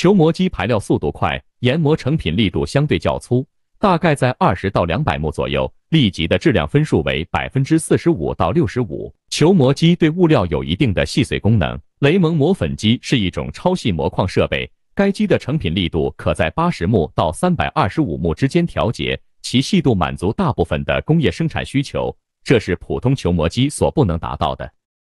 球磨机排料速度快，研磨成品力度相对较粗，大概在二十到两百目左右。立级的质量分数为百分之四十五到六十五。球磨机对物料有一定的细碎功能。雷蒙磨粉机是一种超细磨矿设备，该机的成品力度可在八十目到三百二十五目之间调节，其细度满足大部分的工业生产需求，这是普通球磨机所不能达到的。